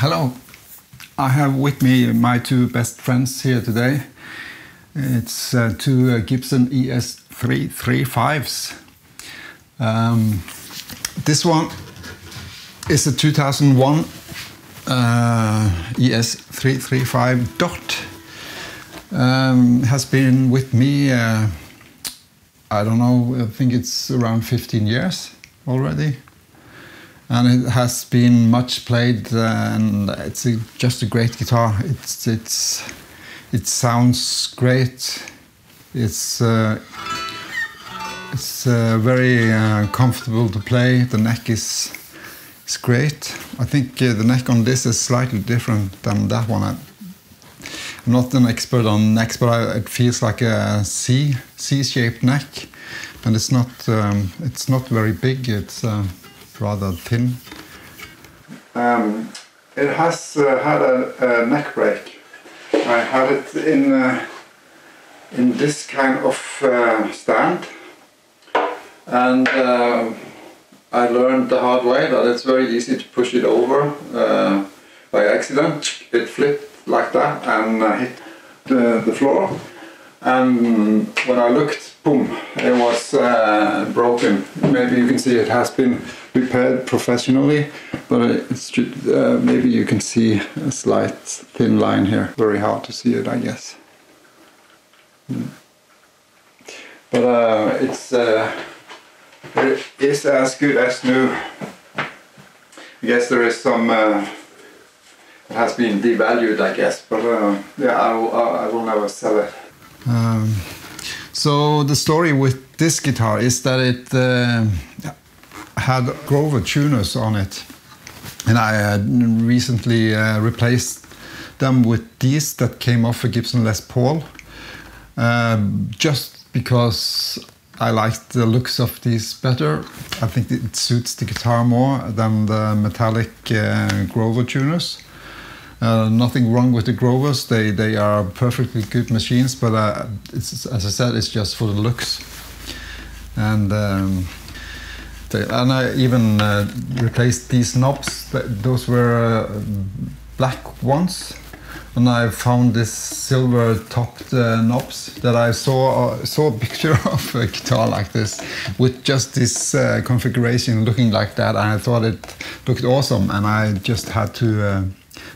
Hello. I have with me my two best friends here today. It's uh, two uh, Gibson ES335s. Um, this one is a 2001 uh, ES335 Dot. Um, has been with me, uh, I don't know, I think it's around 15 years already and it has been much played and it's a, just a great guitar. It's it's it sounds great. It's uh, it's uh, very uh, comfortable to play. The neck is is great. I think uh, the neck on this is slightly different than that one. I, i'm not an expert on necks but I, it feels like a c c-shaped neck. And it's not um, it's not very big. It's uh, rather thin. Um, it has uh, had a, a, neck break. I had it in uh, in this kind of uh, stand, and uh, I learned the hard way that it's very easy to push it over uh, by accident. It flipped like that and uh, hit the, the floor. And when I looked, boom, it was broken. Maybe you can see it has been prepared professionally, but uh, maybe you can see a slight thin line here. Very hard to see it, I guess. Mm. But uh, it's uh, it is as good as new. I guess there is some. Uh, it has been devalued, I guess, but uh, yeah, I will, I will never sell it. Um, so the story with this guitar is that it uh, had Grover tuners on it, and I had recently uh, replaced them with these that came off a Gibson Les Paul, uh, just because I liked the looks of these better. I think it suits the guitar more than the metallic uh, Grover tuners. Uh, nothing wrong with the Grovers; they they are perfectly good machines. But uh, as I said, it's just for the looks. And um, and I even uh, replaced these knobs. Those were uh, black ones, and I found this silver-topped uh, knobs that I saw uh, saw a picture of a guitar like this with just this uh, configuration looking like that, and I thought it looked awesome, and I just had to uh,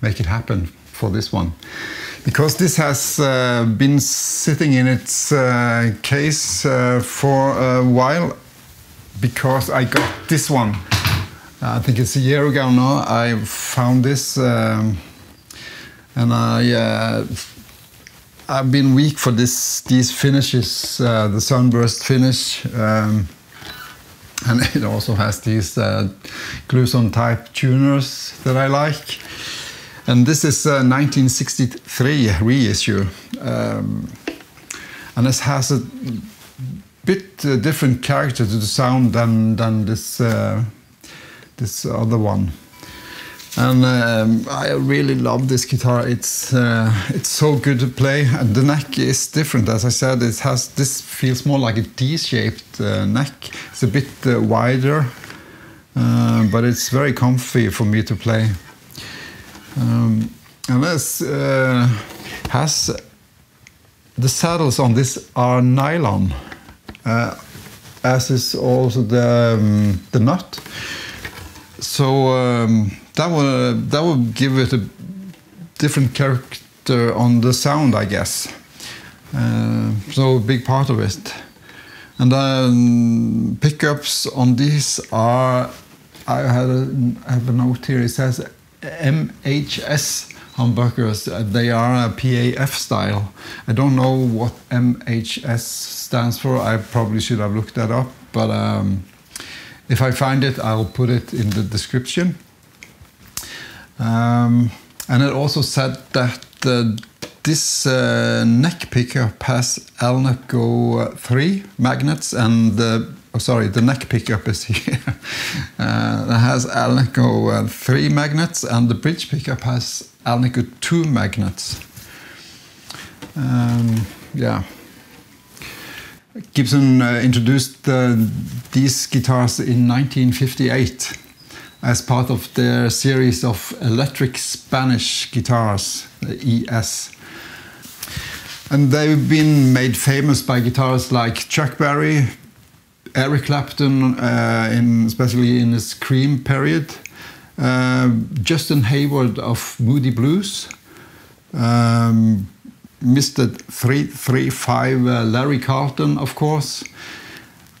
make it happen for this one. Because this has been sitting in its case for a while because I got this one. I think it's a year ago now. I found this, um, and I uh, I've been weak for this these finishes, uh, the sunburst finish, um, and it also has these uh, Kluson type tuners that I like. And this is a 1963 reissue, um, and this has a bit uh, different character to the sound than than this uh, this other one. And um, I really love this guitar. It's uh, it's so good to play, and the neck is different. As I said, it has this feels more like a D-shaped uh, neck. It's a bit uh, wider, uh, but it's very comfy for me to play. Um, and this has the saddles on this are nylon. Uh, as is also the um, the nut. So um, that would that would give it a different character on the sound, I guess. Uh, so a big part of it. And then pickups on these are I had a, I have a note here. It says MHS humbuckers. Uh, they are a PAF style. I don't know what MHS stands for. I probably should have looked that up, but um, if I find it, I'll put it in the description. Um, and it also said that uh, this uh, neck pickup has Alnico 3 magnets and the oh, sorry, the neck pickup is here. uh, it has Alnico uh, 3 magnets and the bridge pickup has Alnico 2 magnets. Um, yeah. Gibson uh, introduced uh, these guitars in 1958 as part of their series of electric Spanish guitars, the ES. And they've been made famous by guitarists like Chuck Berry, Eric Clapton, uh, in, especially in his Cream period, uh, Justin Hayward of Moody Blues, um, Mr. 335 uh, Larry Carlton, of course.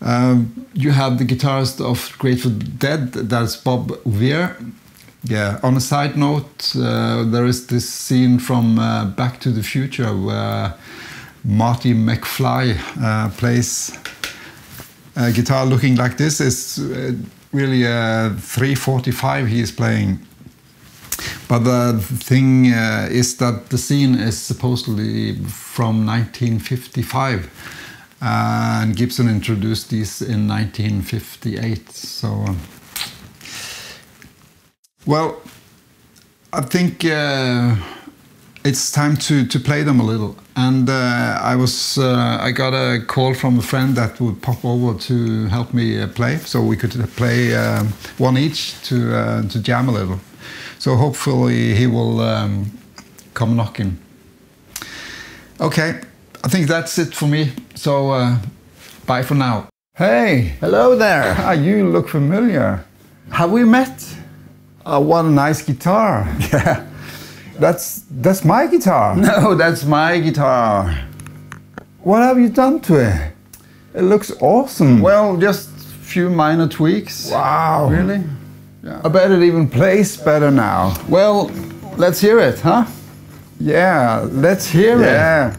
Um, you have the guitarist of Grateful Dead, that's Bob Weir. Yeah, on a side note, uh, there is this scene from uh, Back to the Future where Marty McFly uh, plays a guitar looking like this. It's uh, really a 345 he is playing. But the thing uh, is that the scene is supposedly from 1955, uh, and Gibson introduced these in 1958. So, um, well, I think uh, it's time to, to play them a little. And uh, I was uh, I got a call from a friend that would pop over to help me uh, play, so we could play um, one each to uh, to jam a little. So hopefully he will um, come knocking. Okay, I think that's it for me. So uh, bye for now. Hey, Hello there. ah, you look familiar. Have we met? Uh, what a nice guitar. Yeah. That's that's my guitar. No, that's my guitar. What have you done to it? It looks awesome. Well, just a few minor tweaks. wow. Really? Yeah. I bet it even plays better now. Well, let's hear it, huh? Yeah, let's hear it. Yeah.